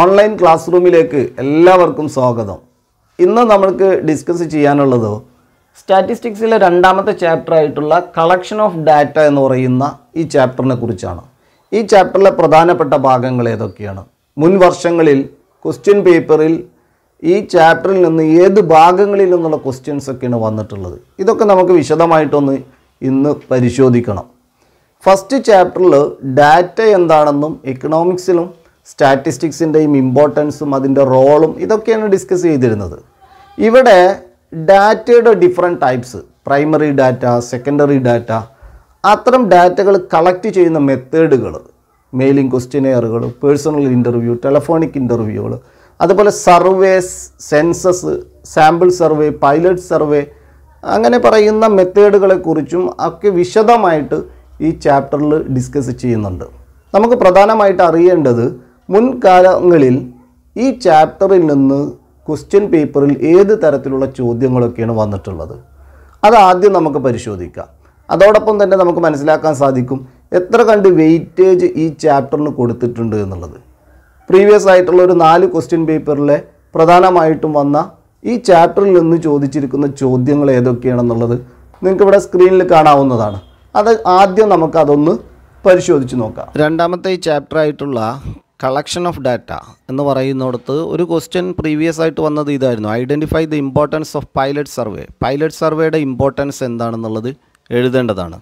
Online class റൂമിലേക്ക് എല്ലാവർക്കും സ്വാഗതം. ഇന്ന് നമ്മൾക്ക് ഡിസ്കസ് ചെയ്യാനുള്ളത് സ്റ്റാറ്റിസ്റ്റിക്സിലെ രണ്ടാമത്തെ ചാപ്റ്റർ ആയിട്ടുള്ള കളക്ഷൻ ഓഫ് ഡാറ്റ എന്ന് പറയുന്ന ഈ ചാപ്റ്ററിനെ കുറിച്ചാണ്. ഈ ചാപ്റ്ററിലെ പ്രധാനപ്പെട്ട ഭാഗങ്ങൾ ഏതൊക്കെയാണ്? മുൻ വർഷങ്ങളിൽ ക്വസ്റ്റ്യൻ പേപ്പറിൽ ഈ ചാപ്റ്ററിൽ നിന്ന് ഏത് ഭാഗങ്ങളിൽ നിന്നുള്ള ക്വസ്റ്റ്യൻസ് ഒക്കെയാണ് വന്നിട്ടുള്ളത്. ഇതൊക്കെ നമുക്ക് വിശദമായിട്ടൊന്ന് ഇന്ന് പരിശോധിക്കണം. ഫസ്റ്റ് ചാപ്റ്ററിൽ ഡാറ്റ എന്താണെന്നും എക്കണോമിക്സിലും സ്റ്റാറ്റിസ്റ്റിക്സിന്റെയും ഇമ്പോർട്ടൻസും അതിന്റെ റോളും ഇതൊക്കെയാണ് ഡിസ്കസ് ചെയ്തിരുന്നത്. ഇവിടെ ഡാറ്റയുടെ different types primary data secondary data അത്തരം ഡാറ്റകൾ കളക്ട് ചെയ്യുന്ന മെത്തേഡുകൾ മെയിലിംഗ് ക്വസ്റ്റ്യനെയറുകൾ പേഴ്സണൽ ഇന്റർവ്യൂ ടെലഫോണിക് ഇന്റർവ്യൂകൾ അതുപോലെ surveys census sample survey pilot survey അങ്ങനെ പറയുന്ന മെത്തേഡുകളെക്കുറിച്ചും ഒക്കെ വിശദമായിട്ട് ഈ ചാപ്റ്ററിൽ ഡിസ്കസ് ചെയ്യുന്നുണ്ട്. നമുക്ക് പ്രധാനമായിട്ട് അറിയേണ്ടത് മുൻകാലങ്ങളിൽ ഈ ചാപ്റ്ററിൽ നിന്ന് ക്വസ്റ്റ്യൻ പേപ്പറിൽ ഏത് തരത്തിലുള്ള ചോദ്യങ്ങളൊക്കെയാണ് വന്നിട്ടുള്ളത്? അത് ആദ്യം നമുക്ക് പരിശോധിക്കാം. അതോടൊപ്പം തന്നെ നമുക്ക് മനസ്സിലാക്കാൻ സാധിക്കും എത്ര കണ്ട് വെയിറ്റേജ് ഈ ചാപ്റ്ററിന് കൊടുത്തിട്ടുണ്ട് എന്നുള്ളത്. പ്രീവിയസ് ആയിട്ടുള്ള ഒരു നാല് ക്വസ്റ്റ്യൻ പേപ്പറിലെ പ്രധാനമായിട്ടും വന്ന ഈ ചാപ്റ്ററിൽ നിന്ന് ചോദിച്ചിരിക്കുന്ന ചോദ്യങ്ങൾ ഏതൊക്കെയാണെന്നുള്ളത് നിങ്ങൾക്ക് ഇവിടെ സ്ക്രീനിൽ കാണാവുന്നതാണ്. അത് ആദ്യം നമുക്ക് അതൊന്ന് പരിശോധിച്ച് നോക്കാം. രണ്ടാമത്തെ ചാപ്റ്റർ ആയിട്ടുള്ള കളക്ഷൻ ഓഫ് ഡാറ്റ എന്ന് പറയുന്നിടത്ത് ഒരു ക്വസ്റ്റ്യൻ പ്രീവിയസ് ആയിട്ട് വന്നത് ഇതായിരുന്നു. Identify the importance of pilot survey pilot സർവേയുടെ ഇമ്പോർട്ടൻസ് എന്താണെന്നുള്ളത് എഴുതേണ്ടതാണ്.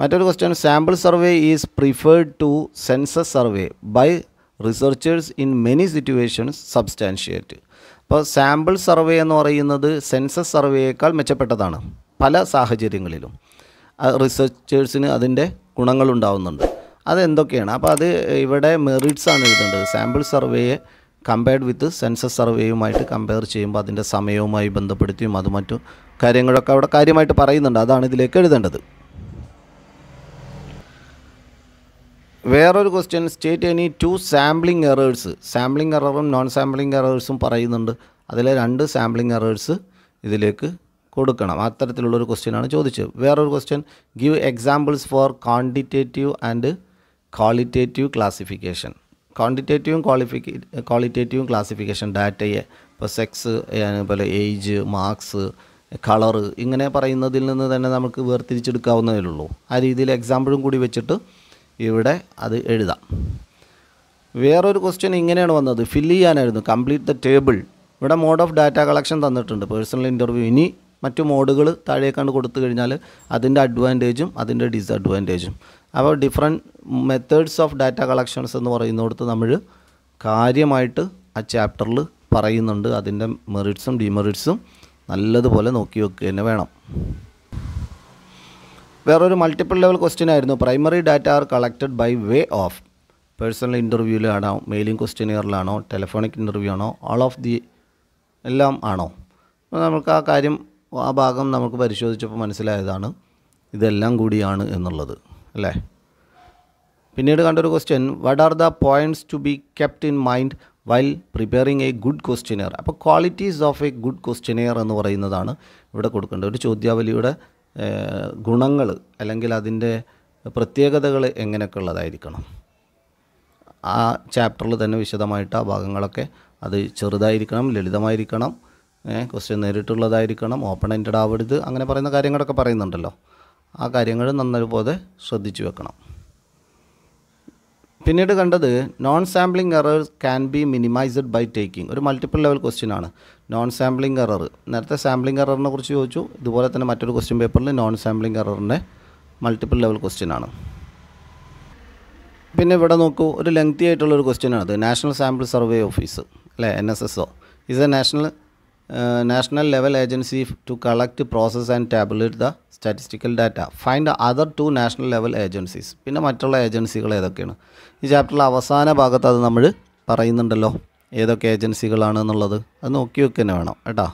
മറ്റൊരു question sample survey is preferred to census survey by researchers in many situations substantiate അപ്പോൾ സാമ്പിൾ സർവേ എന്ന് പറയുന്നത് സെൻസസ് സർവേയേക്കാൾ മെച്ചപ്പെട്ടതാണ് പല സാഹചര്യങ്ങളിലും. റിസർച്ചേഴ്സിന് അതിന്റെ ഗുണങ്ങളുണ്ടാവുന്നുണ്ട്. അതെന്തൊക്കെയാണ്? അപ്പോൾ അത് ഇവിടെ മെറിറ്റ്സ് ആണ് എഴുതേണ്ടത്. സാമ്പിൾ സർവേയെ കമ്പയർഡ് വിത്ത് സെൻസസ് സർവേയുമായിട്ട് കമ്പയർ ചെയ്യുമ്പോൾ അതിന്റെ സമയവുമായി ബന്ധപ്പെടുത്തിയും അത് മറ്റു കാര്യങ്ങളൊക്കെ അവിടെ കാര്യമായിട്ട് പറയുന്നുണ്ട്. അതാണ് ഇതിലേക്ക് എഴുതേണ്ടത്. വേറൊരു question state any two sampling errors sampling എററും non sampling എറേഴ്സും പറയുന്നുണ്ട്. അതിലെ രണ്ട് സാമ്പിളിംഗ് എറേഴ്സ് ഇതിലേക്ക് കൊടുക്കണം. അത്തരത്തിലുള്ളൊരു ക്വസ്റ്റ്യനാണ് ചോദിച്ചത്. വേറൊരു question give examples for quantitative and qualitative classification ക്വാണ്ടിറ്റേറ്റീവും ക്വാളിഫിക്കേ ക്വാളിറ്റേറ്റീവും ക്ലാസിഫിക്കേഷൻ ഡാറ്റയെ ഇപ്പോൾ സെക്സ് അതുപോലെ ഏജ് മാർക്സ് കളറ് ഇങ്ങനെ പറയുന്നതിൽ നിന്ന് തന്നെ നമുക്ക് വേർതിരിച്ചെടുക്കാവുന്നതേ ഉള്ളൂ ആ രീതിയിൽ എക്സാമ്പിളും കൂടി വെച്ചിട്ട് ഇവിടെ അത് എഴുതാം. വേറൊരു ക്വസ്റ്റ്യൻ ഇങ്ങനെയാണ് വന്നത്. ഫില്ല് ചെയ്യാനായിരുന്നു. കംപ്ലീറ്റ് ദ ടേബിൾ ഇവിടെ മോഡ് ഓഫ് ഡാറ്റ കളക്ഷൻ തന്നിട്ടുണ്ട്. പേഴ്സണൽ ഇന്റർവ്യൂ ഇനി മറ്റു മോഡുകൾ താഴേക്കാണ്ട് കൊടുത്തു കഴിഞ്ഞാൽ അതിന്റെ അഡ്വാന്റേജും അതിന്റെ ഡിസഡ്വാന്റേജും അപ്പോൾ different methods of data collections എന്ന് പറയുന്നിടത്ത് നമ്മൾ കാര്യമായിട്ട് ആ ചാപ്റ്ററിൽ പറയുന്നുണ്ട്. അതിന്റെ മെറിറ്റ്സും ഡിമെറിറ്റ്സും നല്ലതുപോലെ നോക്കി വെക്കുക തന്നെ വേണം. വേറൊരു മൾട്ടിപ്പിൾ ലെവൽ ക്വസ്റ്റ്യൻ ആയിരുന്നു. Primary data are collected by way of personal ഇന്റർവ്യൂവിലാണോ mailing ക്വസ്റ്റ്യനിയറിലാണോ ടെലഫോണിക് ഇന്റർവ്യൂ ആണോ ഓൾ ഓഫ് ദി എല്ലാം ആണോ? നമുക്ക് ആ കാര്യം ആ ഭാഗം നമുക്ക് പരിശോധിച്ചപ്പോൾ മനസ്സിലായതാണ് ഇതെല്ലാം കൂടിയാണ് എന്നുള്ളത് അല്ലേ? പിന്നീട് കണ്ടൊരു question what are the points to be kept in mind while preparing a good questionnaire അപ്പോൾ qualities of a good questionnaire എന്ന് പറയുന്നതാണ് ഇവിടെ കൊടുക്കേണ്ടത്. ഒരു ചോദ്യാവലിയുടെ ഗുണങ്ങൾ അല്ലെങ്കിൽ അതിന്റെ പ്രത്യേകതകൾ എങ്ങനെയൊക്കെ ഉള്ളതായിരിക്കണം. ആ ചാപ്റ്ററിൽ തന്നെ വിശദമായിട്ട് ആ ഭാഗങ്ങളൊക്കെ അത് ചെറുതായിരിക്കണം ലളിതമായിരിക്കണം. ക്വസ്റ്റ്യൻ നേരിട്ടുള്ളതായിരിക്കണം ഓപ്പൺ എൻഡഡ് ആവരുത് അങ്ങനെ പറയുന്ന കാര്യങ്ങളൊക്കെ പറയുന്നുണ്ടല്ലോ. ആ കാര്യങ്ങൾ നന്നതുപോലെ ശ്രദ്ധിച്ചു വെക്കണം. പിന്നീട് കണ്ടത് non sampling error can be minimised by taking ഒരു മൾട്ടിപ്പിൾ ലെവൽ ക്വസ്റ്റ്യൻ ആണ്. നോൺ സാമ്പിളിംഗ് എറർ നേരത്തെ സാമ്പിളിംഗ് എററിനെ കുറിച്ച് ചോദിച്ചു. ഇതുപോലെ തന്നെ മറ്റൊരു ക്വസ്റ്റ്യൻ പേപ്പറിൽ നോൺ സാമ്പിളിംഗ് എററിന്റെ മൾട്ടിപ്പിൾ ലെവൽ ക്വസ്റ്റ്യൻ ആണ്. പിന്നെ ഇവിടെ നോക്കൂ ഒരു ലെങ്തി ആയിട്ടുള്ളൊരു ക്വസ്റ്റ്യൻ ആണ്. അത് നാഷണൽ സാമ്പിൾ സർവേ ഓഫീസ് അല്ലേ N S S O is a national national level agency to collect process and tabulate the statistical data find other two national level agencies പിന്നെ മറ്റുള്ള ഏജൻസികൾ ഏതൊക്കെയാണ്? ഈ ചാപ്റ്ററിലെ അവസാന ഭാഗത്ത് അത് നമ്മൾ പറയുന്നുണ്ടല്ലോ. ഏതൊക്കെ ഏജൻസികളാണ് എന്നുള്ളത്. അത് നോക്കി വെക്കുക തന്നെ വേണം കേട്ടോ.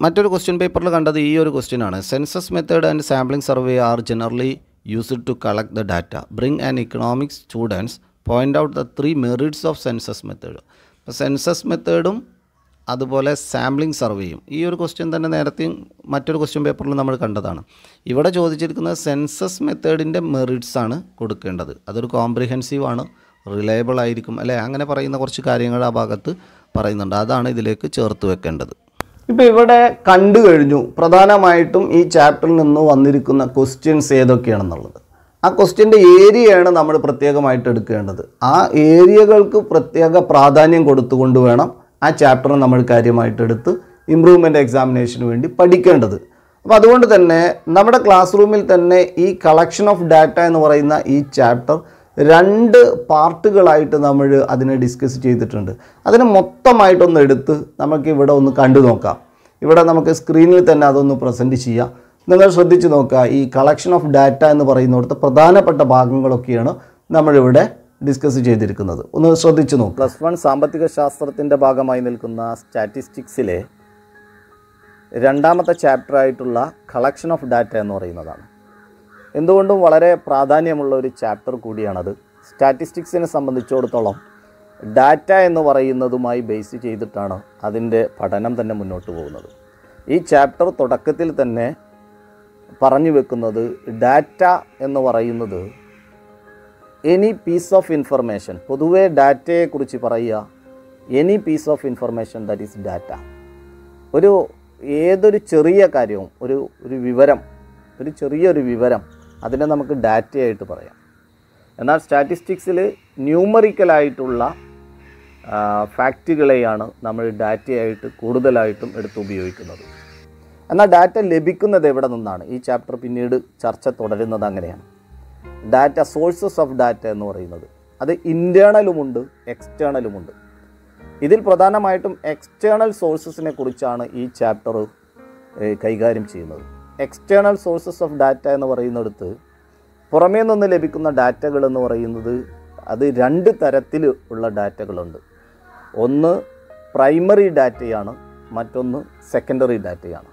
മറ്റൊരു ക്വസ്റ്റ്യൻ പേപ്പറിൽ കണ്ടത് ഈ ഒരു ക്വസ്റ്റ്യൻ ആണ്. Census method and sampling survey are generally used to collect the data bring and economics students point out the three merits of census method അപ്പോൾ സെൻസസ് മെത്തേഡും അതുപോലെ സാമ്പിളിംഗ് സർവേയും ഈ ഒരു ക്വസ്റ്റ്യൻ തന്നെ നേരത്തെയും മറ്റൊരു ക്വസ്റ്റ്യൻ പേപ്പറിൽ നമ്മൾ കണ്ടതാണ്. ഇവിടെ ചോദിച്ചിരിക്കുന്നത് സെൻസസ് മെത്തേഡിന്റെ മെറിറ്റ്സ് ആണ് കൊടുക്കേണ്ടത്. അതൊരു കോംപ്രിഹെൻസീവ് ആണ് റിലയബിൾ ആയിരിക്കും അല്ലേ? അങ്ങനെ പറയുന്ന കുറച്ച് കാര്യങ്ങൾ ആ ഭാഗത്ത് പറയുന്നുണ്ട്. അതാണ് ഇതിലേക്ക് ചേർത്ത് വെക്കേണ്ടത്. ഇപ്പോൾ ഇവിടെ കണ്ടു കഴിഞ്ഞു പ്രധാനമായിട്ടും ഈ ചാപ്റ്ററിൽ നിന്ന് വന്നിരിക്കുന്ന ക്വസ്റ്റ്യൻസ് ഏതൊക്കെയാണെന്നുള്ളത്. ആ ക്വസ്റ്റ്യന്റെ ഏരിയയാണ് നമ്മൾ പ്രത്യേകമായിട്ട് എടുക്കേണ്ടത്. ആ ഏരിയകൾക്ക് പ്രത്യേക പ്രാധാന്യം കൊടുത്തുകൊണ്ട് വേണം ആ ചാപ്റ്റർ നമ്മൾ കാര്യമായിട്ട് എടുത്ത് ഇമ്പ്രൂവ്മെന്റ് എക്സാമിനേഷന് വേണ്ടി പഠിക്കേണ്ടത്. അപ്പോൾ അതുകൊണ്ട് തന്നെ നമ്മുടെ ക്ലാസ് റൂമിൽ തന്നെ ഈ കളക്ഷൻ ഓഫ് ഡാറ്റ എന്ന് പറയുന്ന ഈ ചാപ്റ്റർ രണ്ട് പാർട്ടുകളായിട്ട് നമ്മൾ അതിനെ ഡിസ്കസ് ചെയ്തിട്ടുണ്ട്. അതിനെ മൊത്തമായിട്ടൊന്ന് എടുത്ത് നമുക്ക് ഇവിടെ ഒന്ന് കണ്ടു നോക്കാം. ഇവിടെ നമുക്ക് സ്ക്രീനിൽ തന്നെ അതൊന്ന് പ്രസന്റ് ചെയ്യാം. നിങ്ങൾ ശ്രദ്ധിച്ച് നോക്കുക ഈ കളക്ഷൻ ഓഫ് ഡാറ്റ എന്ന് പറയുന്നിടത്ത് പ്രധാനപ്പെട്ട ഭാഗങ്ങളൊക്കെയാണ് നമ്മളിവിടെ ഡിസ്കസ് ചെയ്തിരിക്കുന്നത്. ഒന്ന് ശ്രദ്ധിച്ചു നോക്കുക പ്ലസ് വൺ സാമ്പത്തിക ശാസ്ത്രത്തിന്റെ ഭാഗമായി നിൽക്കുന്ന സ്റ്റാറ്റിസ്റ്റിക്സിലെ രണ്ടാമത്തെ ചാപ്റ്റർ ആയിട്ടുള്ള കളക്ഷൻ ഓഫ് ഡാറ്റ എന്ന് പറയുന്നതാണ്. എന്തുകൊണ്ടും വളരെ പ്രാധാന്യമുള്ള ഒരു ചാപ്റ്റർ കൂടിയാണത്. സ്റ്റാറ്റിസ്റ്റിക്സിനെ സംബന്ധിച്ചിടത്തോളം ഡാറ്റ എന്ന് പറയുന്നതുമായി ബേസ് ചെയ്തിട്ടാണ് അതിന്റെ പഠനം തന്നെ മുന്നോട്ട് പോകുന്നത്. ഈ ചാപ്റ്റർ തുടക്കത്തിൽ തന്നെ പറഞ്ഞു വെക്കുന്നത് ഡാറ്റ എന്ന് പറയുന്നത് എനി പീസ് ഓഫ് ഇൻഫർമേഷൻ പൊതുവേ ഡാറ്റയെക്കുറിച്ച് പറയുക any piece of information that is data ഒരു ഏതൊരു ചെറിയ കാര്യവും ഒരു ഒരു വിവരം ഒരു ചെറിയൊരു വിവരം അതിനെ നമുക്ക് ഡാറ്റയായിട്ട് പറയാം. എന്നാൽ സ്റ്റാറ്റിസ്റ്റിക്സിൽ ന്യൂമറിക്കലായിട്ടുള്ള ഫാക്റ്റുകളെയാണ് നമ്മൾ ഡാറ്റയായിട്ട് കൂടുതലായിട്ടും എടുത്ത് ഉപയോഗിക്കുന്നത്. എന്നാൽ ഡാറ്റ ലഭിക്കുന്നത് എവിടെ നിന്നാണ്? ഈ ചാപ്റ്റർ പിന്നീട് ചർച്ച തുടരുന്നത് അങ്ങനെയാണ്. ഡാറ്റ സോഴ്സസ് ഓഫ് ഡാറ്റ എന്ന് പറയുന്നത്. അത് ഇന്റേണലുമുണ്ട് എക്സ്റ്റേണലുമുണ്ട് ഇതിൽ പ്രധാനമായിട്ടും എക്സ്റ്റേണൽ സോഴ്സസിനെ കുറിച്ചാണ് ഈ ചാപ്റ്റർ കൈകാര്യം ചെയ്യുന്നത്. എക്സ്റ്റേണൽ സോഴ്സസ് ഓഫ് ഡാറ്റ എന്ന് പറയുന്നിടത്ത് പുറമേ നിന്ന് ലഭിക്കുന്ന ഡാറ്റകൾ എന്ന് പറയുന്നത് അത് രണ്ട് തരത്തിൽ ഉള്ള ഡാറ്റകളുണ്ട് ഒന്ന് പ്രൈമറി ഡാറ്റയാണ് മറ്റൊന്ന് സെക്കൻഡറി ഡാറ്റയാണ്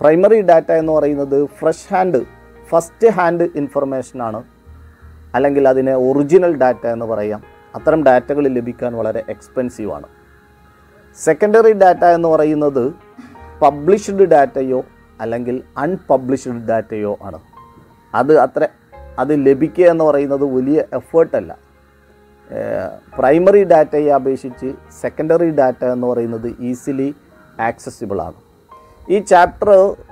പ്രൈമറി ഡാറ്റ എന്ന് പറയുന്നത് ഫ്രഷ് ഹാൻഡ് ഫസ്റ്റ് ഹാൻഡ് ഇൻഫർമേഷനാണ് അല്ലെങ്കിൽ അതിനെ ഒറിജിനൽ ഡാറ്റ എന്ന് പറയാം. അത്തരം ഡാറ്റകൾ ലഭിക്കാൻ വളരെ എക്സ്പെൻസീവ് ആണ്. സെക്കൻഡറി ഡാറ്റ എന്ന് പറയുന്നത് പബ്ലിഷ്ഡ് ഡാറ്റയോ അല്ലെങ്കിൽ അൺപബ്ലിഷ്ഡ് ഡാറ്റയോ ആണ്. അത് അത്ര അത് ലഭിക്കുക എന്ന് പറയുന്നത് വലിയ എഫേർട്ടല്ല പ്രൈമറി ഡാറ്റയെ അപേക്ഷിച്ച് സെക്കൻഡറി ഡാറ്റ എന്ന് പറയുന്നത് ഈസിലി ആക്സസിബിൾ ആണ്. ഈ ചാപ്റ്റർ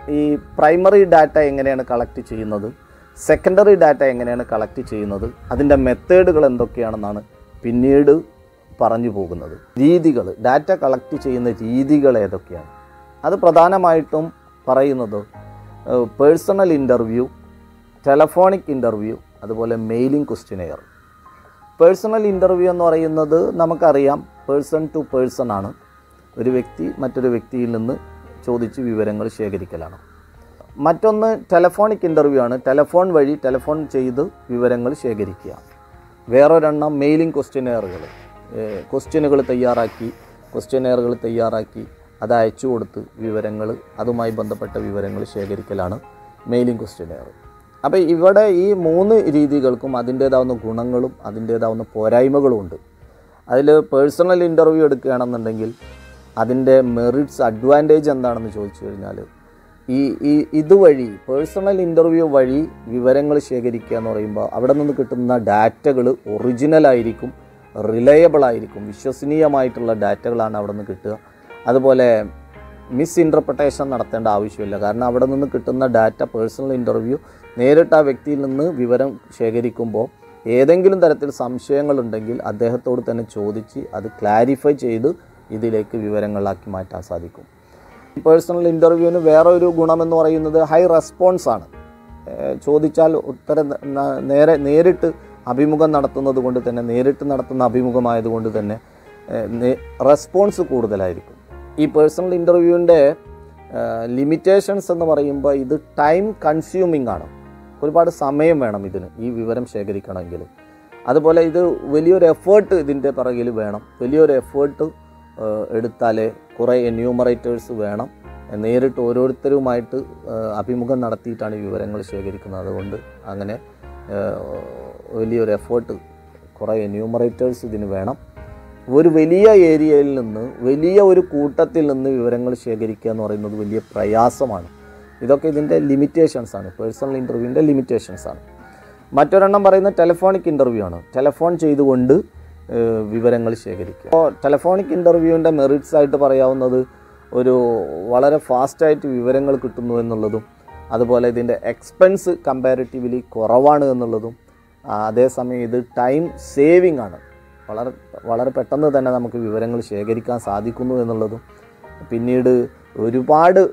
ഈ പ്രൈമറി ഡാറ്റ എങ്ങനെയാണ് കളക്ട് ചെയ്യുന്നത്? സെക്കൻഡറി ഡാറ്റ എങ്ങനെയാണ് കളക്ട് ചെയ്യുന്നത്? അതിന്റെ മെത്തേഡുകൾ എന്തൊക്കെയാണെന്നാണ് പിന്നീട് പറഞ്ഞു പോകുന്നത്. രീതികൾ ഡാറ്റ കളക്ട് ചെയ്യുന്ന രീതികൾ ഏതൊക്കെയാണ്? അത് പ്രധാനമായിട്ടും പറയുന്നത് പേഴ്സണൽ ഇന്റർവ്യൂ ടെലഫോണിക് ഇന്റർവ്യൂ അതുപോലെ മെയിലിംഗ് ക്വസ്റ്റിനെയർ പേഴ്സണൽ ഇന്റർവ്യൂ എന്ന് പറയുന്നത് നമുക്കറിയാം പേഴ്സൺ ടു പേഴ്സൺ ആണ്. ഒരു വ്യക്തി മറ്റൊരു വ്യക്തിയിൽ നിന്ന് ചോദിച്ച് വിവരങ്ങൾ ശേഖരിക്കലാണ്. മറ്റൊന്ന് ടെലഫോണിക് ഇന്റർവ്യൂ ആണ്. ടെലഫോൺ വഴി ടെലഫോൺ ചെയ്ത് വിവരങ്ങൾ ശേഖരിക്കുക. വേറൊരെണ്ണം മെയിലിംഗ് ക്വസ്റ്റ്യനെയറുകൾ ക്വസ്റ്റ്യനുകൾ തയ്യാറാക്കി ക്വസ്റ്റ്യനെയറുകൾ തയ്യാറാക്കി അത് അയച്ചു കൊടുത്ത് വിവരങ്ങൾ അതുമായി ബന്ധപ്പെട്ട വിവരങ്ങൾ ശേഖരിക്കലാണ് മെയിലിംഗ് ക്വസ്റ്റ്യനെയർ അപ്പോൾ ഇവിടെ ഈ മൂന്ന് രീതികൾക്കും അതിന്റേതാവുന്ന ഗുണങ്ങളും അതിന്റേതാവുന്ന പോരായ്മകളും ഉണ്ട്. അതിൽ പേഴ്സണൽ ഇന്റർവ്യൂ എടുക്കുകയാണെന്നുണ്ടെങ്കിൽ അതിന്റെ മെറിറ്റ്സ് അഡ്വാന്റേജ് എന്താണെന്ന് ചോദിച്ചു കഴിഞ്ഞാൽ ഈ ഈ ഇതുവഴി പേഴ്സണൽ ഇന്റർവ്യൂ വഴി വിവരങ്ങൾ ശേഖരിക്കുക എന്ന് പറയുമ്പോൾ അവിടെ നിന്ന് കിട്ടുന്ന ഡാറ്റകൾ ഒറിജിനലായിരിക്കും റിലയബിളായിരിക്കും വിശ്വസനീയമായിട്ടുള്ള ഡാറ്റകളാണ് അവിടെ നിന്ന് കിട്ടുക. അതുപോലെ മിസ് ഇന്റർപ്രിട്ടേഷൻ നടത്തേണ്ട ആവശ്യമില്ല. കാരണം അവിടെ നിന്ന് കിട്ടുന്ന ഡാറ്റ പേഴ്സണൽ ഇന്റർവ്യൂ നേരിട്ട് ആ വ്യക്തിയിൽ നിന്ന് വിവരം ശേഖരിക്കുമ്പോൾ ഏതെങ്കിലും തരത്തിൽ സംശയങ്ങളുണ്ടെങ്കിൽ അദ്ദേഹത്തോട് തന്നെ ചോദിച്ച് അത് ക്ലാരിഫൈ ചെയ്ത് ഇതിലേക്ക് വിവരങ്ങളാക്കി മാറ്റാൻ സാധിക്കും. പേഴ്സണൽ ഇന്റർവ്യൂവിന് വേറെ ഒരു ഗുണമെന്ന് പറയുന്നത് ഹൈ റെസ്പോൺസ് ആണ്. ചോദിച്ചാൽ ഉത്തരം നേരെ നേരിട്ട് അഭിമുഖം നടത്തുന്നത് കൊണ്ട് തന്നെ നേരിട്ട് നടത്തുന്ന അഭിമുഖമായതുകൊണ്ട് തന്നെ റെസ്പോൺസ് കൂടുതലായിരിക്കും. ഈ പേഴ്സണൽ ഇന്റർവ്യൂവിന്റെ ലിമിറ്റേഷൻസ് എന്ന് പറയുമ്പോൾ ഇത് ടൈം കൺസ്യൂമിംഗ് ആണ്. ഒരുപാട് സമയം വേണം ഇതിന് ഈ വിവരം ശേഖരിക്കണമെങ്കിൽ. അതുപോലെ ഇത് വലിയൊരു എഫേർട്ട് ഇതിന്റെ പിറകിൽ വേണം. വലിയൊരു എഫേർട്ട് എടുത്താലേ കുറേ എന്യൂമറേറ്റേഴ്സ് വേണം. നേരിട്ട് ഓരോരുത്തരുമായിട്ട് അഭിമുഖം നടത്തിയിട്ടാണ് വിവരങ്ങൾ ശേഖരിക്കുന്നത്. അതുകൊണ്ട് അങ്ങനെ വലിയൊരു എഫേർട്ട് കുറേ എന്യൂമറേറ്റേഴ്സ് ഇതിന് വേണം. ഒരു വലിയ ഏരിയയിൽ നിന്ന് വലിയ ഒരു കൂട്ടത്തിൽ നിന്ന് വിവരങ്ങൾ ശേഖരിക്കുക എന്ന് പറയുന്നത് വലിയ പ്രയാസമാണ്. ഇതൊക്കെ ഇതിന്റെ ലിമിറ്റേഷൻസ് ആണ്. പേഴ്സണൽ ഇന്റർവ്യൂവിന്റെ ലിമിറ്റേഷൻസ് ആണ്. മറ്റൊരെണ്ണം പറയുന്നത് ടെലിഫോണിക് ഇന്റർവ്യൂ ആണ്. ടെലിഫോൺ ചെയ്തുകൊണ്ട് വിവരങ്ങൾ ശേഖരിക്കുക. അപ്പോൾ ടെലഫോണിക് ഇന്റർവ്യൂവിന്റെ മെറിറ്റ്സ് ആയിട്ട് പറയാവുന്നത് ഒരു വളരെ ഫാസ്റ്റായിട്ട് വിവരങ്ങൾ കിട്ടുന്നു എന്നുള്ളതും അതുപോലെ ഇതിന്റെ എക്സ്പെൻസ് കമ്പാരിറ്റീവ്ലി കുറവാണ് എന്നുള്ളതും അതേസമയം ഇത് ടൈം സേവിങ് ആണ്. വളരെ വളരെ പെട്ടെന്ന് തന്നെ നമുക്ക് വിവരങ്ങൾ ശേഖരിക്കാൻ സാധിക്കുന്നു എന്നുള്ളതും പിന്നീട് ഒരുപാട്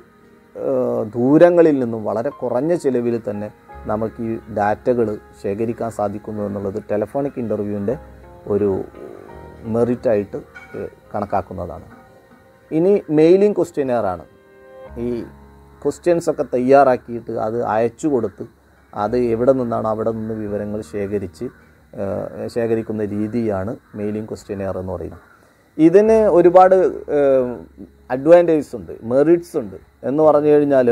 ദൂരങ്ങളിൽ നിന്നും വളരെ കുറഞ്ഞ ചിലവിൽ തന്നെ നമുക്ക് ഈ ഡാറ്റകൾ ശേഖരിക്കാൻ സാധിക്കുന്നു എന്നുള്ളത് ടെലഫോണിക് ഇന്റർവ്യൂവിന്റെ ഒരു മെറിറ്റായിട്ട് കണക്കാക്കുന്നതാണ്. ഇനി മെയിലിംഗ് ക്വസ്റ്റ്യനെയറാണ് ഈ ക്വസ്റ്റ്യൻസൊക്കെ തയ്യാറാക്കിയിട്ട് അത് അയച്ചു കൊടുത്ത് അത് എവിടെ നിന്നാണ് അവിടെ നിന്ന് വിവരങ്ങൾ ശേഖരിച്ച് ശേഖരിക്കുന്ന രീതിയാണ് മെയിലിംഗ് ക്വസ്റ്റ്യനെയർ എന്ന് പറയുന്നത്. ഇതിന് ഒരുപാട് അഡ്വാന്റേജസ് ഉണ്ട് മെറിറ്റ്സ് ഉണ്ട് എന്ന് പറഞ്ഞു കഴിഞ്ഞാൽ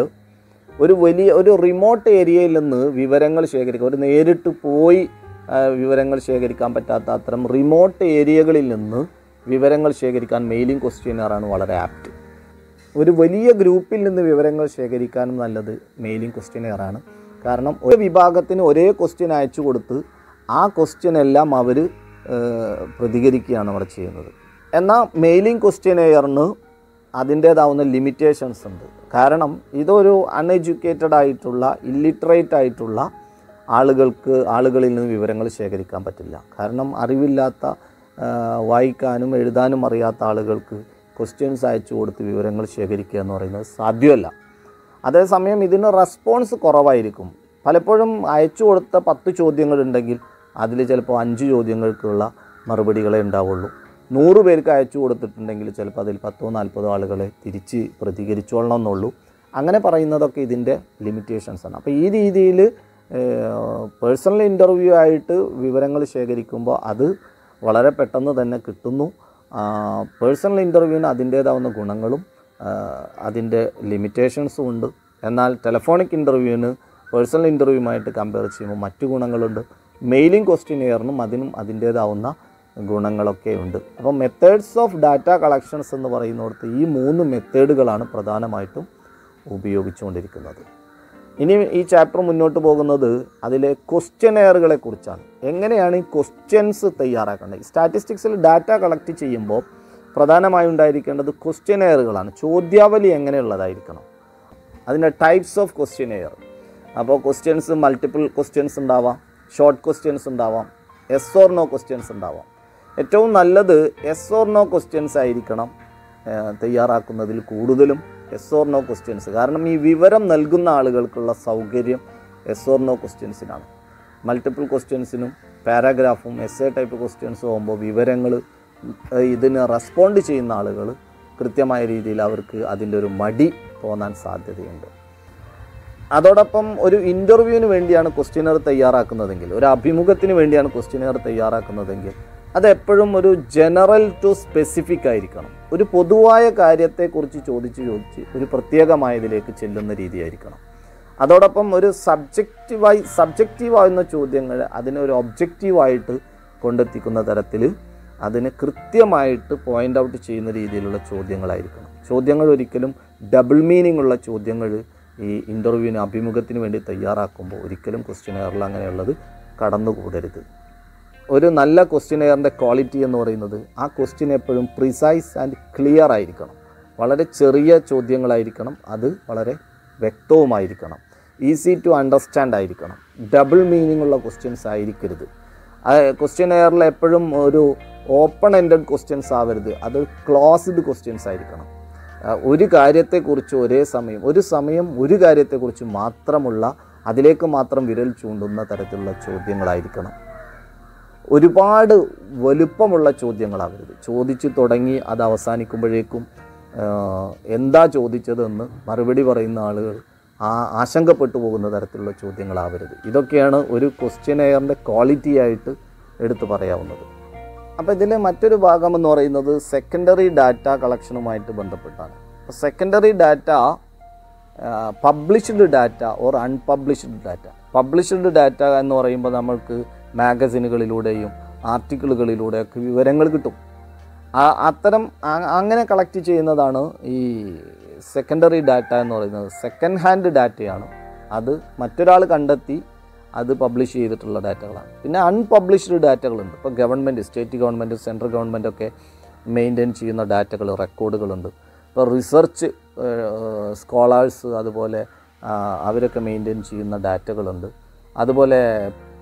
ഒരു വലിയ ഒരു റിമോട്ട് ഏരിയയിൽ നിന്ന് വിവരങ്ങൾ ശേഖരിക്കുക ഒരു നേരിട്ട് പോയി വിവരങ്ങൾ ശേഖരിക്കാൻ പറ്റാത്ത അത്തരം റിമോട്ട് ഏരിയകളിൽ നിന്ന് വിവരങ്ങൾ ശേഖരിക്കാൻ മെയിലിംഗ് ക്വസ്റ്റ്യനറാണ് വളരെ ആപ്റ്റ് ഒരു വലിയ ഗ്രൂപ്പിൽ നിന്ന് വിവരങ്ങൾ ശേഖരിക്കാനും നല്ലത് മെയിലിംഗ് ക്വസ്റ്റ്യനെയറാണ് കാരണം ഒരു വിഭാഗത്തിന് ഒരേ ക്വസ്റ്റ്യൻ അയച്ചു കൊടുത്ത് ആ ക്വസ്റ്റ്യൻ എല്ലാം അവർ പ്രതികരിക്കുകയാണ് അവർ ചെയ്യുന്നത്. എന്നാൽ മെയിലിംഗ് ക്വസ്റ്റ്യനെയറിന് അതിന്റേതാവുന്ന ലിമിറ്റേഷൻസ് ഉണ്ട്. കാരണം ഇതൊരു അൺഎഡ്യൂക്കേറ്റഡ് ആയിട്ടുള്ള ഇല്ലിറ്ററേറ്റ് ആയിട്ടുള്ള ആളുകൾക്ക് ആളുകളിൽ നിന്ന് വിവരങ്ങൾ ശേഖരിക്കാൻ പറ്റില്ല. കാരണം അറിവില്ലാത്ത വായിക്കാനും എഴുതാനും അറിയാത്ത ആളുകൾക്ക് ക്വസ്റ്റ്യൻസ് അയച്ചു കൊടുത്ത് വിവരങ്ങൾ ശേഖരിക്കുക എന്ന് പറയുന്നത് സാധ്യമല്ല. അതേസമയം ഇതിന് റെസ്പോൺസ് കുറവായിരിക്കും. പലപ്പോഴും അയച്ചു കൊടുത്ത പത്ത് ചോദ്യങ്ങളുണ്ടെങ്കിൽ അതിൽ ചിലപ്പോൾ അഞ്ച് ചോദ്യങ്ങൾക്കുള്ള മറുപടികളെ ഉണ്ടാവുള്ളൂ. നൂറ് പേർക്ക് അയച്ചു കൊടുത്തിട്ടുണ്ടെങ്കിൽ ചിലപ്പോൾ അതിൽ പത്തോ നാൽപ്പതോ ആളുകളെ തിരിച്ച് പ്രതികരിച്ചോളണം എന്നുള്ളൂ അങ്ങനെ പറയുന്നതൊക്കെ ഇതിന്റെ ലിമിറ്റേഷൻസാണ് അപ്പോൾ ഈ രീതിയിൽ പേഴ്സണൽ ഇന്റർവ്യൂ ആയിട്ട് വിവരങ്ങൾ ശേഖരിക്കുമ്പോൾ അത് വളരെ പെട്ടെന്ന് തന്നെ കിട്ടുന്നു. പേഴ്സണൽ ഇന്റർവ്യൂവിന് അതിന്റേതാവുന്ന ഗുണങ്ങളും അതിന്റെ ലിമിറ്റേഷൻസും ഉണ്ട്. എന്നാൽ ടെലഫോണിക് ഇന്റർവ്യൂവിന് പേഴ്സണൽ ഇന്റർവ്യൂവുമായിട്ട് കമ്പയർ ചെയ്യുമ്പോൾ മറ്റു ഗുണങ്ങളുണ്ട്. മെയിലിംഗ് ക്വസ്റ്റ്യനെയറിനും അതിനും അതിന്റേതാവുന്ന ഗുണങ്ങളൊക്കെ ഉണ്ട്. അപ്പോൾ മെത്തേഡ്സ് ഓഫ് ഡാറ്റ കളക്ഷൻസ് എന്ന് പറയുന്നിടത്ത് ഈ മൂന്ന് മെത്തേഡുകളാണ് പ്രധാനമായിട്ടും ഉപയോഗിച്ചുകൊണ്ടിരിക്കുന്നത്. ഇനി ഈ ചാപ്റ്റർ മുന്നോട്ട് പോകുന്നത് അതിലെ ക്വസ്റ്റ്യനെയറുകളെ കുറിച്ചാണ്. എങ്ങനെയാണ് ഈ ക്വസ്റ്റ്യൻസ് തയ്യാറാക്കേണ്ടത്? സ്റ്റാറ്റിസ്റ്റിക്സിൽ ഡാറ്റ കളക്ട് ചെയ്യുമ്പോൾ പ്രധാനമായി ഉണ്ടായിരിക്കേണ്ടത് ക്വസ്റ്റ്യനെയറുകളാണ് ചോദ്യാവലി എങ്ങനെയുള്ളതായിരിക്കണം? അതിന്റെ ടൈപ്സ് ഓഫ് ക്വസ്റ്റ്യനെയർ അപ്പോൾ ക്വസ്റ്റ്യൻസ് മൾട്ടിപ്പിൾ ക്വസ്റ്റ്യൻസ് ഉണ്ടാവാം ഷോർട്ട് ക്വസ്റ്റ്യൻസ് ഉണ്ടാവാം എസ് ഓർ നോ ക്വസ്റ്റ്യൻസ് ഉണ്ടാവാം. ഏറ്റവും നല്ലത് എസ് ഓർ നോ ക്വസ്റ്റ്യൻസ് ആയിരിക്കണം തയ്യാറാക്കുന്നതിൽ കൂടുതലും. എസ് ഓർ നോ ക്വസ്റ്റ്യൻസ് കാരണം ഈ വിവരം നൽകുന്ന ആളുകൾക്കുള്ള സൗകര്യം എസ് ഓർ നോ ക്വസ്റ്റ്യൻസിനാണ് മൾട്ടിപ്പിൾ ക്വസ്റ്റ്യൻസിനും പാരാഗ്രാഫും എസ് എ ടൈപ്പ് ക്വസ്റ്റ്യൻസും ആകുമ്പോൾ വിവരങ്ങൾ ഇതിന് റെസ്പോണ്ട് ചെയ്യുന്ന ആളുകൾ കൃത്യമായ രീതിയിൽ അവർക്ക് അതിന്റെ ഒരു മടി തോന്നാൻ സാധ്യതയുണ്ട്. അതോടൊപ്പം ഒരു ഇന്റർവ്യൂവിന് വേണ്ടിയാണ് ക്വസ്റ്റ്യനർ തയ്യാറാക്കുന്നതെങ്കിൽ ഒരു അഭിമുഖത്തിന് വേണ്ടിയാണ് ക്വസ്റ്റ്യനർ തയ്യാറാക്കുന്നതെങ്കിൽ അത് എപ്പോഴും ഒരു ജനറൽ ടു സ്പെസിഫിക് ആയിരിക്കണം. ഒരു പൊതുവായ കാര്യത്തെക്കുറിച്ച് ചോദിച്ച് ചോദിച്ച് ഒരു പ്രത്യേകമായതിലേക്ക് ചെല്ലുന്ന രീതിയായിരിക്കണം. അതോടൊപ്പം ഒരു സബ്ജക്റ്റീവായി സബ്ജക്റ്റീവാകുന്ന ചോദ്യങ്ങൾ അതിനെ ഒരു ഒബ്ജക്റ്റീവായിട്ട് കൊണ്ടെത്തിക്കുന്ന തരത്തിൽ അതിനെ കൃത്യമായിട്ട് പോയിന്റ് ഔട്ട് ചെയ്യുന്ന രീതിയിലുള്ള ചോദ്യങ്ങളായിരിക്കണം. ചോദ്യങ്ങൾ ഒരിക്കലും ഡബിൾ മീനിങ് ഉള്ള ചോദ്യങ്ങൾ ഈ ഇന്റർവ്യൂവിന് അഭിമുഖത്തിന് വേണ്ടി തയ്യാറാക്കുമ്പോൾ ഒരിക്കലും ക്വസ്റ്റ്യനെയറിൽ അങ്ങനെയുള്ളത് കടന്നുകൂടരുത്. ഒരു നല്ല ക്വസ്റ്റ്യനെയറിന്റെ ക്വാളിറ്റി എന്ന് പറയുന്നത് ആ ക്വസ്റ്റ്യൻ എപ്പോഴും പ്രിസൈസ് ആൻഡ് ക്ലിയർ ആയിരിക്കണം. വളരെ ചെറിയ ചോദ്യങ്ങളായിരിക്കണം. അത് വളരെ വ്യക്തവുമായിരിക്കണം. ഈസി ടു അണ്ടർസ്റ്റാൻഡ് ആയിരിക്കണം. ഡബിൾ മീനിങ് ഉള്ള ക്വസ്റ്റ്യൻസ് ആയിരിക്കരുത്. ക്വസ്റ്റ്യനെയറിൽ എപ്പോഴും ഒരു ഓപ്പൺ എൻഡഡ് ക്വസ്റ്റ്യൻസ് ആവരുത്. അത് ക്ലോസ്ഡ് ക്വസ്റ്റ്യൻസ് ആയിരിക്കണം. ഒരു കാര്യത്തെക്കുറിച്ച് ഒരേ സമയം ഒരു സമയം ഒരു കാര്യത്തെക്കുറിച്ച് മാത്രമുള്ള അതിലേക്ക് മാത്രം വിരൽ ചൂണ്ടുന്ന തരത്തിലുള്ള ചോദ്യങ്ങളായിരിക്കണം. ഒരുപാട് വലുപ്പമുള്ള ചോദ്യങ്ങളാവരുത്. ചോദിച്ചു തുടങ്ങി അത് അവസാനിക്കുമ്പോഴേക്കും എന്താ ചോദിച്ചതെന്ന് മറുപടി പറയുന്ന ആളുകൾ ആ ആശങ്കപ്പെട്ടു പോകുന്ന തരത്തിലുള്ള ചോദ്യങ്ങളാവരുത്. ഇതൊക്കെയാണ് ഒരു ക്വസ്റ്റ്യനെയറിന്റെ ക്വാളിറ്റി ആയിട്ട് എടുത്തു പറയാവുന്നത്. അപ്പോൾ ഇതിലെ മറ്റൊരു ഭാഗം എന്ന് പറയുന്നത് സെക്കൻഡറി ഡാറ്റ കളക്ഷനുമായിട്ട് ബന്ധപ്പെട്ടാണ്. Secondary data published data or unpublished data. Published data എന്ന് പറയുമ്പോൾ നമ്മൾക്ക് മാഗസിനുകളിലൂടെയും ആർട്ടിക്കിളുകളിലൂടെയൊക്കെ വിവരങ്ങൾ കിട്ടും. അത്തരം അങ്ങനെ കളക്ട് ചെയ്യുന്നതാണ് ഈ സെക്കൻഡറി ഡാറ്റ എന്ന് പറയുന്നത്. സെക്കൻഡ് ഹാൻഡ് ഡാറ്റയാണ് അത് മറ്റൊരാൾ കണ്ടെത്തി അത് പബ്ലിഷ് ചെയ്തിട്ടുള്ള ഡാറ്റകളാണ് പിന്നെ അൺപബ്ലിഷ്ഡ് ഡാറ്റകളുണ്ട് ഇപ്പോൾ government state government central government ഒക്കെ മെയിന്റെയിൻ ചെയ്യുന്ന ഡാറ്റകൾ റെക്കോർഡുകളുണ്ട് ഇപ്പോൾ റിസർച്ച് സ്കോളേഴ്സ് അതുപോലെ അവരൊക്കെ മെയിന്റെയിൻ ചെയ്യുന്ന ഡാറ്റകളുണ്ട് അതുപോലെ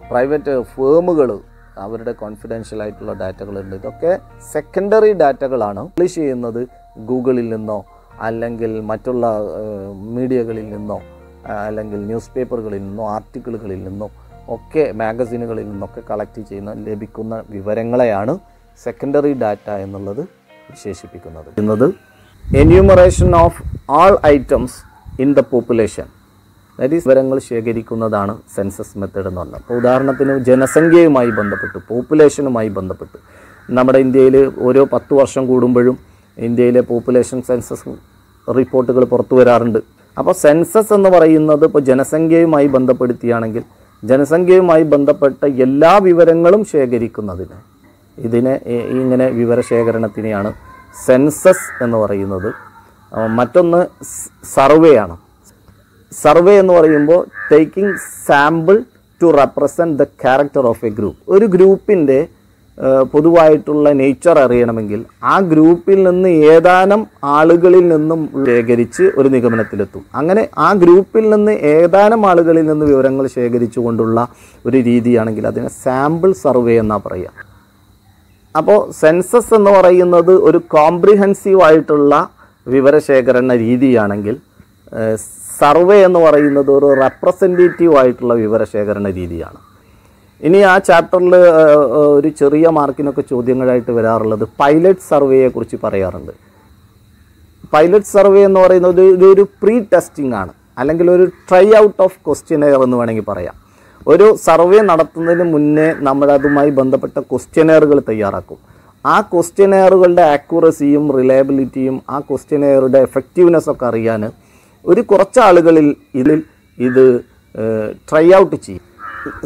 പ്രൈവറ്റ് ഫേമുകൾ അവരുടെ കോൺഫിഡൻഷ്യൽ ആയിട്ടുള്ള ഡാറ്റകളുണ്ട് ഇതൊക്കെ സെക്കൻഡറി ഡാറ്റകളാണ് പബ്ലിഷ് ചെയ്യുന്നത് ഗൂഗിളിൽ നിന്നോ അല്ലെങ്കിൽ മറ്റുള്ള മീഡിയകളിൽ നിന്നോ അല്ലെങ്കിൽ ന്യൂസ് പേപ്പറുകളിൽ നിന്നോ ആർട്ടിക്കിളുകളിൽ നിന്നോ ഒക്കെ മാഗസീനുകളിൽ നിന്നൊക്കെ കളക്ട് ചെയ്യുന്ന ലഭിക്കുന്ന വിവരങ്ങളെയാണ് സെക്കൻഡറി ഡാറ്റ എന്നുള്ളത് വിശേഷിപ്പിക്കുന്നത്. എന്നത് enumeration of all items in the population is വിവരങ്ങൾ ശേഖരിക്കുന്നതാണ് സെൻസസ് മെത്തേഡ് എന്ന് പറഞ്ഞത് അപ്പോൾ ഉദാഹരണത്തിന് ജനസംഖ്യയുമായി ബന്ധപ്പെട്ട് പോപ്പുലേഷനുമായി ബന്ധപ്പെട്ട്. നമ്മുടെ ഇന്ത്യയിൽ ഓരോ പത്ത് വർഷം കൂടുമ്പോഴും ഇന്ത്യയിലെ പോപ്പുലേഷൻ സെൻസസ് റിപ്പോർട്ടുകൾ പുറത്തു വരാറുണ്ട്. അപ്പോൾ സെൻസസ് എന്ന് പറയുന്നത് ഇപ്പോൾ ജനസംഖ്യയുമായി ബന്ധപ്പെടുത്തിയാണെങ്കിൽ ജനസംഖ്യയുമായി ബന്ധപ്പെട്ട എല്ലാ വിവരങ്ങളും ശേഖരിക്കുന്നതിന് ഇതിനെ ഇങ്ങനെ വിവരശേഖരണത്തിനെയാണ് സെൻസസ് എന്ന് പറയുന്നത്. മറ്റൊന്ന് സർവേ ആണ്. സർവേ എന്ന് പറയുമ്പോൾ taking sample to represent the character of a group ഒരു ഗ്രൂപ്പിന്റെ പൊതുവായിട്ടുള്ള നേച്ചർ അറിയണമെങ്കിൽ ആ ഗ്രൂപ്പിൽ നിന്ന് ഏതാനും ആളുകളിൽ നിന്നും ശേഖരിച്ച് ഒരു നിഗമനത്തിലെത്തും. അങ്ങനെ ആ ഗ്രൂപ്പിൽ നിന്ന് ഏതാനും ആളുകളിൽ നിന്ന് വിവരങ്ങൾ ശേഖരിച്ചുകൊണ്ടുള്ള ഒരു രീതിയാണെങ്കിൽ അതിനെ സാമ്പിൾ സർവേ എന്നാണ് പറയുക. അപ്പോൾ സെൻസസ് എന്ന് പറയുന്നത് ഒരു കോംപ്രിഹെൻസീവ് ആയിട്ടുള്ള വിവരശേഖരണ രീതിയാണെങ്കിൽ സർവേ എന്ന് പറയുന്നത് ഒരു റെപ്രസെന്റേറ്റീവ് ആയിട്ടുള്ള വിവരശേഖരണ രീതിയാണ്. ഇനി ആ ചാപ്റ്ററിൽ ഒരു ചെറിയ മാർക്കിനൊക്കെ ചോദ്യങ്ങളായിട്ട് വരാറുള്ളത് പൈലറ്റ് സർവേയെക്കുറിച്ച് പറയാറുണ്ട്. പൈലറ്റ് സർവേ എന്ന് പറയുന്നത് ഇതൊരു പ്രീ ടെസ്റ്റിംഗ് ആണ്. അല്ലെങ്കിൽ ഒരു ട്രൈ ഔട്ട് ഓഫ് ക്വസ്റ്റ്യനെയർ എന്ന് വേണമെങ്കിൽ പറയാം. ഒരു സർവേ നടത്തുന്നതിന് മുന്നേ നമ്മൾ അതുമായി ബന്ധപ്പെട്ട ക്വസ്റ്റ്യനെയറുകൾ തയ്യാറാക്കും. ആ ക്വസ്റ്റ്യനെയറുകളുടെ ആക്യുറസിയും റിലയബിലിറ്റിയും ആ ക്വസ്റ്റ്യനെയറുടെ എഫക്റ്റീവ്നെസ് ഒക്കെ അറിയാൻ ഒരു കുറച്ച് ആളുകളിൽ ഇതിൽ ഇത് ട്രൈ ഔട്ട് ചെയ്യും.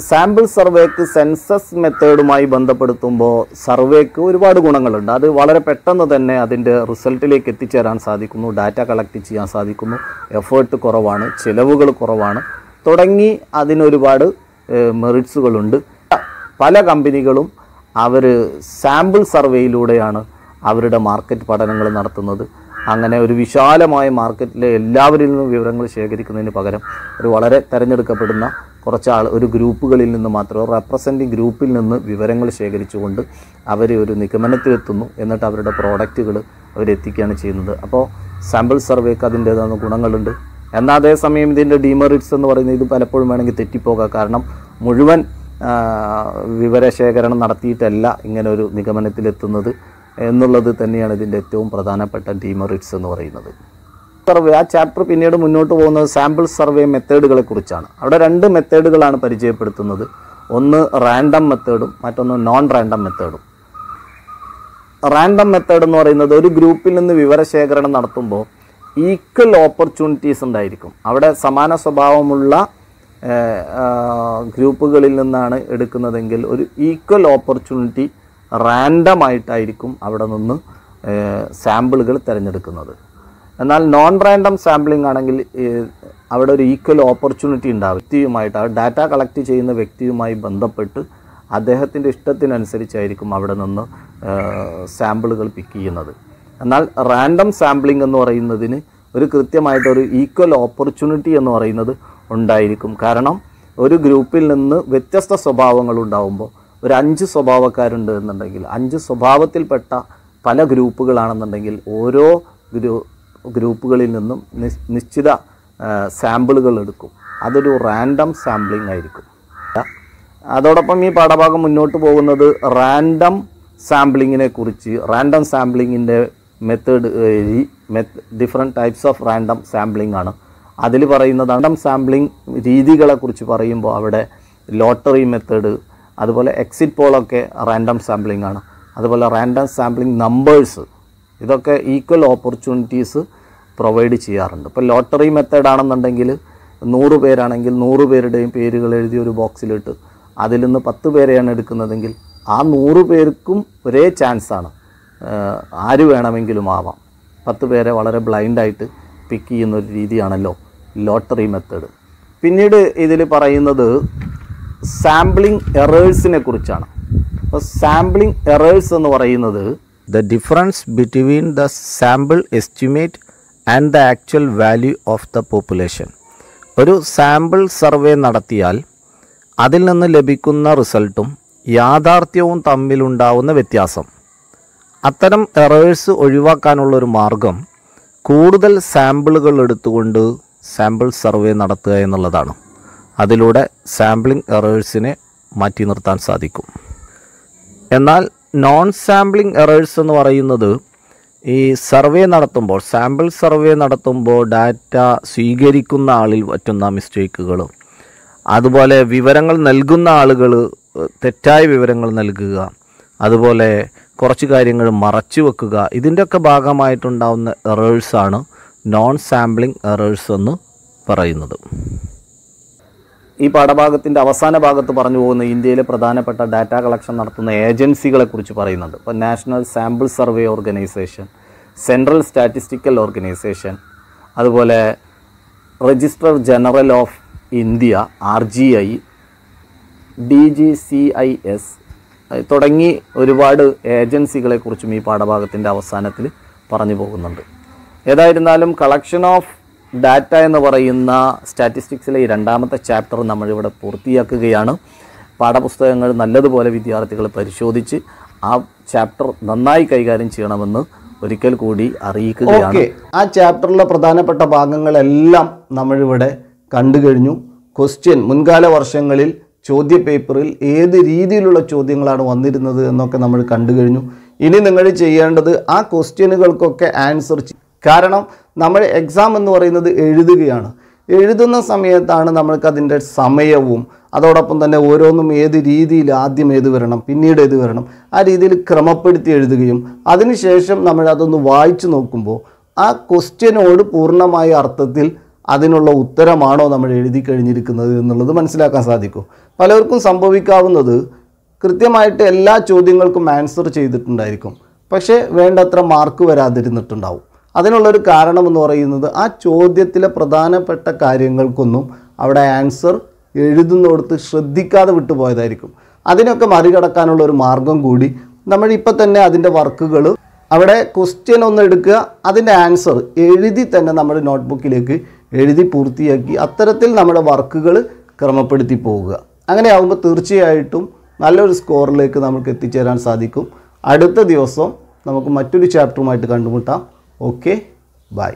സാമ്പിൾ സർവേക്ക് സെൻസസ് മെത്തേഡുമായി ബന്ധപ്പെടുത്തുമ്പോൾ സർവേക്ക് ഒരുപാട് ഗുണങ്ങളുണ്ട്. അത് വളരെ പെട്ടെന്ന് തന്നെ അതിന്റെ റിസൾട്ടിലേക്ക് എത്തിച്ചേരാൻ സാധിക്കുന്നു ഡാറ്റ കളക്ട് ചെയ്യാൻ സാധിക്കുന്നു. എഫേർട്ട് കുറവാണ് ചിലവുകൾ കുറവാണ്. തുടങ്ങി അതിനൊരുപാട് മെറിറ്റ്സുകളുണ്ട് പല കമ്പനികളും അവർ സാമ്പിൾ സർവേയിലൂടെയാണ് അവരുടെ മാർക്കറ്റ് പഠനങ്ങൾ നടത്തുന്നത്. അങ്ങനെ ഒരു വിശാലമായ മാർക്കറ്റിലെ എല്ലാവരിൽ നിന്നും വിവരങ്ങൾ ശേഖരിക്കുന്നതിന് പകരം ഒരു വളരെ തിരഞ്ഞെടുക്കപ്പെടുന്ന കുറച്ച് ആൾ ഒരു ഗ്രൂപ്പുകളിൽ നിന്ന് മാത്രം റെപ്രസെന്റിംഗ് ഗ്രൂപ്പിൽ നിന്ന് വിവരങ്ങൾ ശേഖരിച്ചുകൊണ്ട് അവർ ഒരു നിഗമനത്തിലെത്തുന്നു. എന്നിട്ട് അവരുടെ പ്രോഡക്റ്റുകൾ അവരെത്തിക്കുകയാണ് ചെയ്യുന്നത്. അപ്പോൾ സാമ്പിൾ സർവേക്ക് അതിന്റേതായ ഗുണങ്ങളുണ്ട്. എന്നാൽ അതേസമയം ഇതിന്റെ ഡിമെറിറ്റ്സ് എന്ന് പറയുന്നത് ഇത് പലപ്പോഴും വേണമെങ്കിൽ തെറ്റിപ്പോകാം. കാരണം മുഴുവൻ വിവരശേഖരണം നടത്തിയിട്ടല്ല ഇങ്ങനെ ഒരു നിഗമനത്തിലെത്തുന്നത്. എന്നുള്ളത് തന്നെയാണ് ഇതിന്റെ ഏറ്റവും പ്രധാനപ്പെട്ട ഡീമറിറ്റ്സ് എന്ന് പറയുന്നത്. സർവേ ആ ചാപ്റ്റർ പിന്നീട് മുന്നോട്ട് പോകുന്നത് സാമ്പിൾ സർവേ മെത്തേഡുകളെ കുറിച്ചാണ്. അവിടെ രണ്ട് മെത്തേഡുകളാണ് പരിചയപ്പെടുത്തുന്നത്. ഒന്ന് റാൻഡം മെത്തേഡും മറ്റൊന്ന് നോൺ റാൻഡം മെത്തേഡും റാൻഡം മെത്തേഡ് എന്ന് പറയുന്നത് ഒരു ഗ്രൂപ്പിൽ നിന്ന് വിവരശേഖരണം നടത്തുമ്പോൾ ഈക്വൽ ഓപ്പർച്യൂണിറ്റീസ് ഉണ്ടായിരിക്കും. അവിടെ സമാന സ്വഭാവമുള്ള ഗ്രൂപ്പുകളിൽ നിന്നാണ് എടുക്കുന്നതെങ്കിൽ ഒരു ഈക്വൽ ഓപ്പർച്യൂണിറ്റി റാൻഡമായിട്ടായിരിക്കും അവിടെ നിന്ന് സാമ്പിളുകൾ തിരഞ്ഞെടുക്കുന്നത്. എന്നാൽ നോൺ റാൻഡം സാമ്പിളിംഗ് ആണെങ്കിൽ അവിടെ ഒരു ഈക്വൽ ഓപ്പർച്യൂണിറ്റി ഉണ്ടാവും. വ്യക്തിയുമായിട്ട് ആ ഡാറ്റ കളക്ട് ചെയ്യുന്ന വ്യക്തിയുമായി ബന്ധപ്പെട്ട് അദ്ദേഹത്തിന്റെ ഇഷ്ടത്തിനനുസരിച്ചായിരിക്കും അവിടെ നിന്ന് സാമ്പിളുകൾ പിക്ക് ചെയ്യുന്നത്. എന്നാൽ റാൻഡം സാമ്പിളിംഗ് എന്ന് പറയുന്നതിന് ഒരു കൃത്യമായിട്ടൊരു ഈക്വൽ ഓപ്പർച്യൂണിറ്റി എന്ന് പറയുന്നത് ഉണ്ടായിരിക്കും. കാരണം ഒരു ഗ്രൂപ്പിൽ നിന്ന് വ്യത്യസ്ത സ്വഭാവങ്ങൾ ഉണ്ടാവുമ്പോൾ ഒരു അഞ്ച് സ്വഭാവക്കാരുണ്ട് എന്നുണ്ടെങ്കിൽ അഞ്ച് സ്വഭാവത്തിൽപ്പെട്ട പല ഗ്രൂപ്പുകളാണെന്നുണ്ടെങ്കിൽ ഓരോ ഗ്രൂ ഗ്രൂപ്പുകളിൽ നിന്നും നിശ്ചിത സാമ്പിളുകൾ എടുക്കും. അതൊരു റാൻഡം സാമ്പിളിംഗ് ആയിരിക്കും. അതോടൊപ്പം ഈ പാഠഭാഗം മുന്നോട്ട് പോകുന്നത് റാൻഡം സാമ്പിളിങ്ങിനെ കുറിച്ച് റാൻഡം സാമ്പിളിങ്ങിന്റെ method meth different types of random sampling ആണ്. അതിൽ പറയുന്നത് റാൻഡം സാമ്പിളിംഗ് രീതികളെക്കുറിച്ച് പറയുമ്പോൾ അവിടെ ലോട്ടറി മെത്തേഡ് അതുപോലെ എക്സിറ്റ് പോളൊക്കെ റാൻഡം സാമ്പിളിംഗ് ആണ്. അതുപോലെ റാൻഡം സാമ്പിളിംഗ് നമ്പേഴ്സ് ഇതൊക്കെ ഈക്വൽ ഓപ്പർച്യൂണിറ്റീസ് പ്രൊവൈഡ് ചെയ്യാറുണ്ട്. ഇപ്പോൾ ലോട്ടറി മെത്തേഡ് ആണെന്നുണ്ടെങ്കിൽ നൂറ് പേരാണെങ്കിൽ നൂറ് പേരുടെയും പേരുകൾ എഴുതി ഒരു ബോക്സിലിട്ട് അതിൽ നിന്ന് പത്ത് പേരെയാണ് എടുക്കുന്നതെങ്കിൽ ആ നൂറ് പേർക്കും ഒരേ ചാൻസാണ് ആര് വേണമെങ്കിലും ആവാം. പത്ത് പേരെ വളരെ ബ്ലൈൻഡായിട്ട് പിക്ക് ചെയ്യുന്ന ഒരു രീതിയാണല്ലോ ലോട്ടറി മെത്തേഡ് പിന്നീട് ഇതിൽ പറയുന്നത് സാമ്പിളിംഗ് എറേഴ്സിനെ കുറിച്ചാണ്. അപ്പോൾ സാമ്പിളിംഗ് എറേഴ്സ് എന്ന് പറയുന്നത് the difference between the sample estimate and the actual value of the population. ഒരു സാമ്പിൾ സർവേ നടത്തിയാൽ അതിൽ നിന്ന് ലഭിക്കുന്ന റിസൾട്ടും യാഥാർത്ഥ്യവും തമ്മിലുണ്ടാവുന്ന വ്യത്യാസം. അത്തരം എറേഴ്സ് ഒഴിവാക്കാനുള്ളൊരു മാർഗം കൂടുതൽ സാമ്പിളുകൾ എടുത്തുകൊണ്ട് സാമ്പിൾ സർവേ നടത്തുക എന്നുള്ളതാണ്. അതിലൂടെ സാമ്പിളിംഗ് എറേഴ്സിനെ മാറ്റി നിർത്താൻ സാധിക്കും. എന്നാൽ നോൺ സാമ്പിളിംഗ് എറേഴ്സ് എന്ന് പറയുന്നത് ഈ സർവേ നടത്തുമ്പോൾ സാമ്പിൾ സർവേ നടത്തുമ്പോൾ ഡാറ്റ സ്വീകരിക്കുന്ന ആളിൽ പറ്റുന്ന മിസ്റ്റേക്കുകളും അതുപോലെ വിവരങ്ങൾ നൽകുന്ന ആളുകൾ തെറ്റായ വിവരങ്ങൾ നൽകുക അതുപോലെ കുറച്ച് കാര്യങ്ങൾ മറച്ചു വെക്കുക ഇതിന്റെയൊക്കെ ഭാഗമായിട്ടുണ്ടാവുന്ന എറേഴ്സാണ് നോൺ സാമ്പിളിംഗ് എറേഴ്സ് എന്ന് പറയുന്നത്. ഈ പാഠഭാഗത്തിന്റെ അവസാന ഭാഗത്ത് പറഞ്ഞു പോകുന്ന ഇന്ത്യയിലെ പ്രധാനപ്പെട്ട ഡാറ്റ കളക്ഷൻ നടത്തുന്ന ഏജൻസികളെ കുറിച്ച് പറയുന്നുണ്ട്. ഇപ്പോൾ national sample survey organisation central statistical organisation അതുപോലെ registrar general of India R G I D G C I S തുടങ്ങി ഒരുപാട് ഏജൻസികളെ കുറിച്ചും ഈ പാഠഭാഗത്തിന്റെ അവസാനത്തിൽ പറഞ്ഞു പോകുന്നുണ്ട്. ഏതായിരുന്നാലും കളക്ഷൻ ഓഫ് ഡാറ്റ എന്ന് പറയുന്ന സ്റ്റാറ്റിസ്റ്റിക്സിലെ ഈ രണ്ടാമത്തെ ചാപ്റ്റർ നമ്മളിവിടെ പൂർത്തിയാക്കുകയാണ്. പാഠപുസ്തകങ്ങൾ നല്ലതുപോലെ വിദ്യാർത്ഥികൾ പരിശോധിച്ച് ആ ചാപ്റ്റർ നന്നായി കൈകാര്യം ചെയ്യണമെന്ന് ഒരിക്കൽ കൂടി അറിയിക്കുകയാണ്. ആ ചാപ്റ്ററിലെ പ്രധാനപ്പെട്ട ഭാഗങ്ങളെല്ലാം നമ്മളിവിടെ കണ്ടു കഴിഞ്ഞു. ക്വസ്റ്റ്യൻ മുൻകാല വർഷങ്ങളിൽ ചോദ്യ പേപ്പറിൽ ഏത് രീതിയിലുള്ള ചോദ്യങ്ങളാണ് വന്നിരുന്നത് എന്നൊക്കെ നമ്മൾ കണ്ടു കഴിഞ്ഞു. ഇനി നിങ്ങൾ ചെയ്യേണ്ടത് ആ ക്വസ്റ്റ്യനുകൾക്കൊക്കെ ആൻസർ കാരണം നമ്മൾ എക്സാം എന്ന് പറയുന്നത് എഴുതുകയാണ്. എഴുതുന്ന സമയത്താണ് നമ്മൾക്ക് അതിന്റെ സമയവും അതോടൊപ്പം തന്നെ ഓരോന്നും ഏത് രീതിയിൽ ആദ്യം ഏത് വരണം പിന്നീട് ഏത് വരണം ആ രീതിയിൽ ക്രമപ്പെടുത്തി എഴുതുകയും അതിനുശേഷം നമ്മൾ അതൊന്ന് വായിച്ചു നോക്കുമ്പോൾ ആ ക്വസ്റ്റ്യനോട് പൂർണമായ അർത്ഥത്തിൽ അതിനുള്ള ഉത്തരമാണോ നമ്മൾ എഴുതി കഴിഞ്ഞിരിക്കുന്നത് എന്നുള്ളത് മനസ്സിലാക്കാൻ സാധിക്കും. പലർക്കും സംഭവിക്കാവുന്നത് കൃത്യമായിട്ട് എല്ലാ ചോദ്യങ്ങൾക്കും ആൻസർ ചെയ്തിട്ടുണ്ടായിരിക്കും. പക്ഷേ വേണ്ടത്ര മാർക്ക് വരാതിരുന്നിട്ടുണ്ടാവും. അതിനുള്ളൊരു കാരണം എന്ന് പറയുന്നത് ആ ചോദ്യത്തിലെ പ്രധാനപ്പെട്ട കാര്യങ്ങൾക്കൊന്നും അവിടെ ആൻസർ എഴുതുന്നിടത്ത് ശ്രദ്ധിക്കാതെ വിട്ടുപോയതായിരിക്കും. അതിനൊക്കെ മറികടക്കാനുള്ള ഒരു മാർഗം കൂടി നമ്മൾ ഇപ്പം തന്നെ അതിന്റെ വർക്കുകൾ അവിടെ ക്വസ്റ്റ്യൻ ഒന്ന് എടുക്കുക അതിന്റെ ആൻസർ എഴുതി തന്നെ നമ്മുടെ നോട്ട്ബുക്കിലേക്ക് എഴുതി പൂർത്തിയാക്കി അത്തരത്തിൽ നമ്മുടെ വർക്കുകൾ ക്രമപ്പെടുത്തി പോവുക. അങ്ങനെ ആകുമ്പോൾ തീർച്ചയായിട്ടും നല്ലൊരു സ്കോറിലേക്ക് നമുക്ക് എത്തിച്ചേരാൻ സാധിക്കും. അടുത്ത ദിവസം നമുക്ക് മറ്റൊരു ചാപ്റ്ററുമായിട്ട് കണ്ടുമുട്ടാം. Okay bye